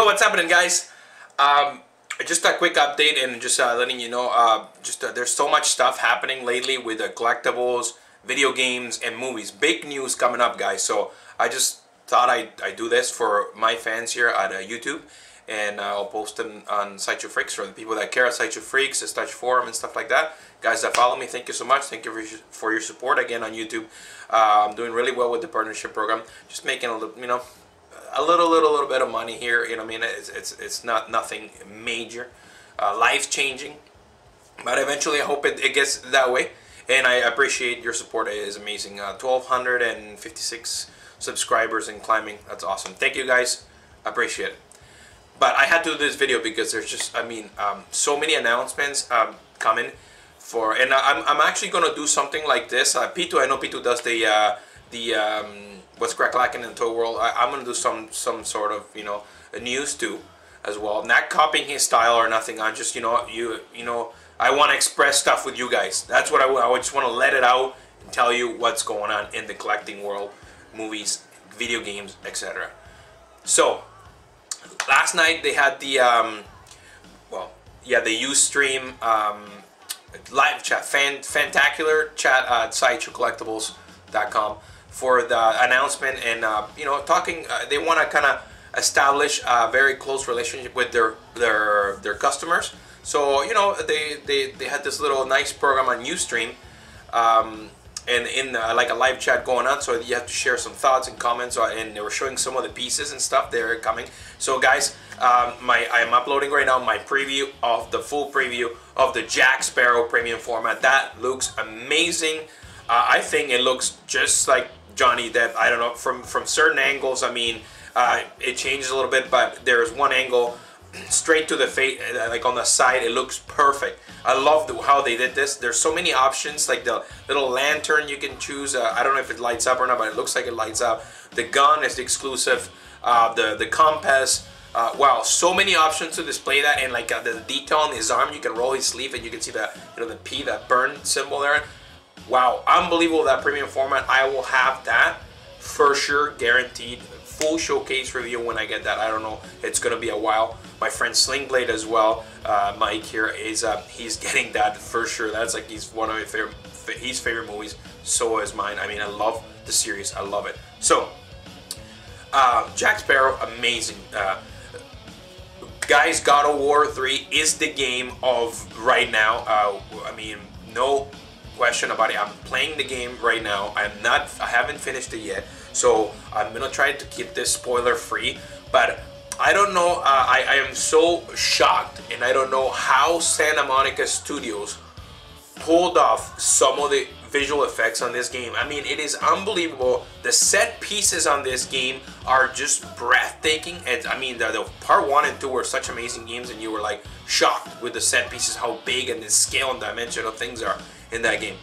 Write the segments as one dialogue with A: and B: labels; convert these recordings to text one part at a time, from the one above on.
A: what's happening, guys? Um, just a quick update and just uh, letting you know. Uh, just uh, there's so much stuff happening lately with collectibles, video games, and movies. Big news coming up, guys. So I just thought I'd, I'd do this for my fans here at uh, YouTube, and uh, I'll post them on Sideshow Freaks for the people that care at Sideshow Freaks, the Sideshow Forum, and stuff like that. Guys that follow me, thank you so much. Thank you for, for your support again on YouTube. Uh, I'm doing really well with the partnership program. Just making a little, you know a little, little, little bit of money here. You know, I mean, it's it's it's not nothing major, uh, life changing, but eventually I hope it, it gets that way. And I appreciate your support. It is amazing. Uh, 1,256 subscribers and climbing. That's awesome. Thank you guys. Appreciate it. But I had to do this video because there's just, I mean, um, so many announcements um, coming for, and I'm, I'm actually going to do something like this. Uh, P2, I know P2 does the, uh, the, um, what's crack lacking in the Toy World. I, am gonna do some some sort of you know a news too, as well. Not copying his style or nothing. I'm just you know you you know I want to express stuff with you guys. That's what I, I just want to let it out and tell you what's going on in the collecting world, movies, video games, etc. So last night they had the um, well yeah the Ustream um, live chat fan fantacular chat at sideshowcollectibles.com for the announcement and uh, you know talking uh, they want to kind of establish a very close relationship with their their their customers. So you know they they, they had this little nice program on Ustream um, and in uh, like a live chat going on so you have to share some thoughts and comments uh, and they were showing some of the pieces and stuff they're coming. So guys um, my I'm uploading right now my preview of the full preview of the Jack Sparrow premium format. That looks amazing. Uh, I think it looks just like Johnny Depp. I don't know from from certain angles. I mean, uh, it changes a little bit, but there's one angle straight to the face, uh, like on the side. It looks perfect. I love the, how they did this. There's so many options, like the little lantern you can choose. Uh, I don't know if it lights up or not, but it looks like it lights up. The gun is the exclusive. Uh, the the compass. Uh, wow, so many options to display that, and like uh, the detail on his arm, you can roll his sleeve, and you can see the you know the P, that burn symbol there. Wow, unbelievable that premium format. I will have that for sure, guaranteed. Full showcase review when I get that. I don't know. It's gonna be a while. My friend Slingblade as well, uh, Mike here is uh, he's getting that for sure. That's like he's one of my favorite his favorite movies. So is mine. I mean, I love the series. I love it. So, uh, Jack Sparrow, amazing. Uh, guys, God of War 3 is the game of right now. Uh, I mean, no question about it. I'm playing the game right now. I'm not, I haven't finished it yet. So I'm gonna try to keep this spoiler free. But I don't know, uh, I, I am so shocked and I don't know how Santa Monica Studios pulled off some of the visual effects on this game. I mean, it is unbelievable. The set pieces on this game are just breathtaking. And I mean, the, the, part one and two were such amazing games, and you were like shocked with the set pieces, how big and the scale and dimension of things are in that game.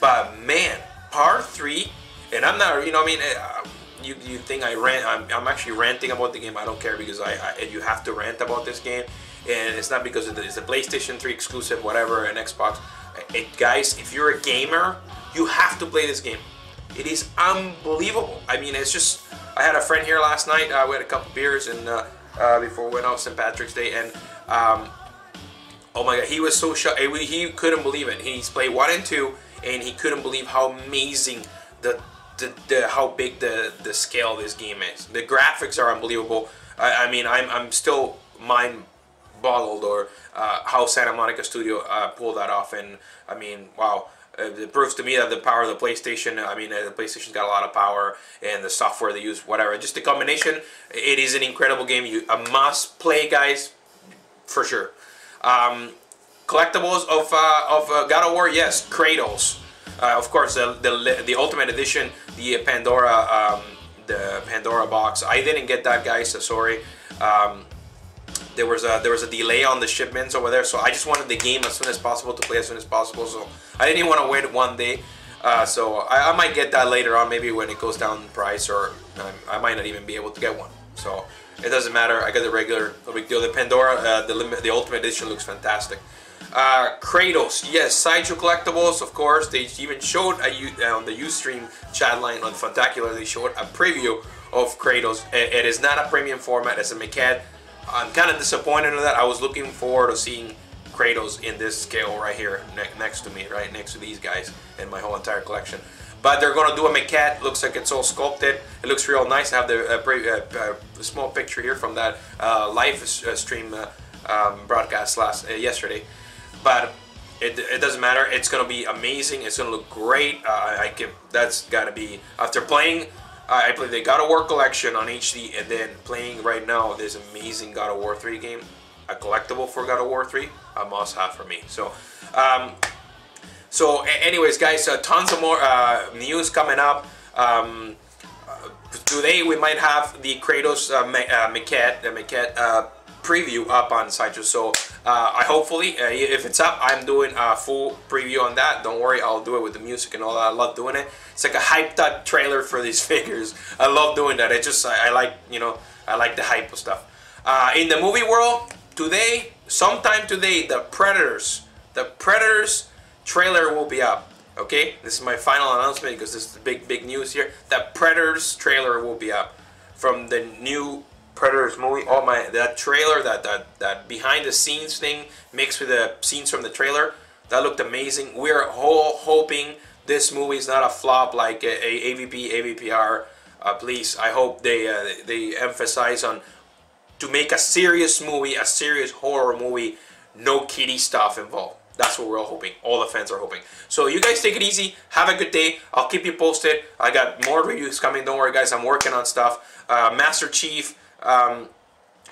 A: But man, par three, and I'm not, you know, I mean, uh, you, you think I rant, I'm, I'm actually ranting about the game. I don't care because I, I you have to rant about this game. And it's not because it's a PlayStation 3 exclusive, whatever, an Xbox. It, guys, if you're a gamer, you have to play this game. It is unbelievable. I mean, it's just, I had a friend here last night. Uh, we had a couple beers and uh, uh, before we went out St. Patrick's Day. And um, Oh my god, he was so shocked. He couldn't believe it. He's played one and two, and he couldn't believe how amazing the the, the how big the the scale of this game is. The graphics are unbelievable. I, I mean, I'm I'm still mind boggled or uh, how Santa Monica Studio uh, pulled that off. And I mean, wow. Uh, it proves to me that the power of the PlayStation, I mean, uh, the PlayStation's got a lot of power and the software they use, whatever. Just the combination, it is an incredible game. You a must play, guys, for sure. Um, collectibles of uh, of uh, God of War, yes, Kratos. Uh, of course, the, the, the Ultimate Edition, the Pandora um, the Pandora box. I didn't get that, guys. So sorry. Um, there was a there was a delay on the shipments over there, so I just wanted the game as soon as possible to play as soon as possible. So I didn't want to wait one day. Uh, so I, I, might get that later on, maybe when it goes down in price, or um, I might not even be able to get one. So it doesn't matter. I got the regular, no big deal. The Pandora, uh, the the Ultimate Edition looks fantastic. Uh, Kratos, yes, Sideshow Collectibles, of course. They even showed a, on the Ustream chat line on Fantacular. They showed a preview of Kratos. It, it is not a premium format. It's a maquette. I'm kind of disappointed in that. I was looking forward to seeing Kratos in this scale right here ne next to me, right next to these guys in my whole entire collection. But they're gonna do a maquette. Looks like it's all sculpted. It looks real nice. I have the uh, uh, uh, small picture here from that uh, live uh, stream uh, um, broadcast last yesterday. But it, it doesn't matter. It's gonna be amazing. It's gonna look great. I can. That's gotta be after playing. I play the God of War collection on HD, and then playing right now this amazing God of War 3 game, a collectible for God of War 3, a must-have for me. So. Um, so anyways, guys, uh, tons of more uh, news coming up. Um, uh, today we might have the Kratos uh, uh maquette, the maquette uh, preview up on Sideshow. So I hopefully, if it's up, I'm doing a full preview on that. Don't worry, I'll do it with the music and all that. I love doing it. It's like a hyped up trailer for these figures. I love doing that. It just I, I like you know I like the hype of stuff. in the movie world today, sometime today, the Predators, the Predators trailer will be up. Okay, this is my final announcement because this is the big, big news here. The Predators trailer will be up from the new Predators movie. Oh my, that trailer, that that that behind the scenes thing mixed with the scenes from the trailer, that looked amazing. We're all hoping this movie is not a flop like a, a AVP, AVPR. Uh, please, I hope they uh, they emphasize on to make a serious movie, a serious horror movie, no kitty stuff involved. That's what we're all hoping. All the fans are hoping. So you guys take it easy. Have a good day. I'll keep you posted. I got more reviews coming. Don't worry, guys. I'm working on stuff. Uh, Master Chief um,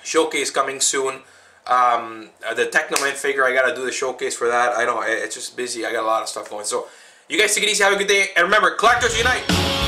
A: showcase coming soon. Um, the Technoman figure, I got to do the showcase for that. I know it's just busy. I got a lot of stuff going. So you guys take it easy. Have a good day. And remember, collectors unite.